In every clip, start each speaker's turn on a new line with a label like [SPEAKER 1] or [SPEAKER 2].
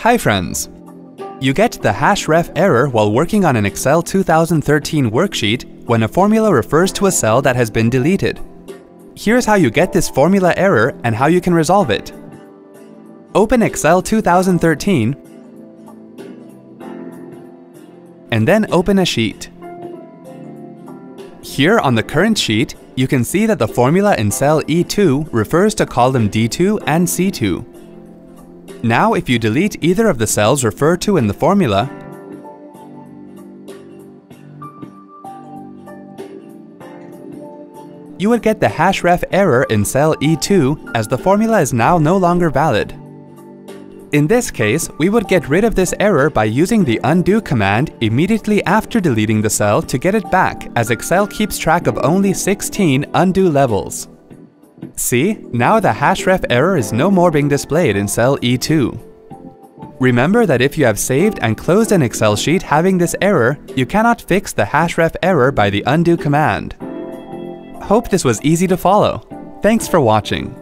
[SPEAKER 1] Hi friends! You get the hashref error while working on an Excel 2013 worksheet when a formula refers to a cell that has been deleted. Here's how you get this formula error and how you can resolve it. Open Excel 2013 and then open a sheet. Here on the current sheet, you can see that the formula in cell E2 refers to column D2 and C2. Now if you delete either of the cells referred to in the formula, you would get the hashref error in cell E2 as the formula is now no longer valid. In this case, we would get rid of this error by using the undo command immediately after deleting the cell to get it back as Excel keeps track of only 16 undo levels. See, now the hashref error is no more being displayed in cell E2. Remember that if you have saved and closed an Excel sheet having this error, you cannot fix the hashref error by the undo command. Hope this was easy to follow. Thanks for watching.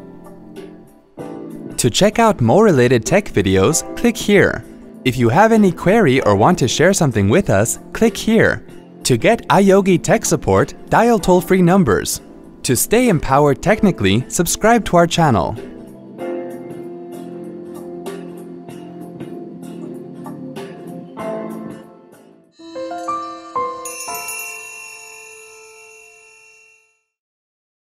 [SPEAKER 1] To check out more related tech videos, click here. If you have any query or want to share something with us, click here. To get iYogi tech support, dial toll-free numbers to stay empowered technically, subscribe to our channel.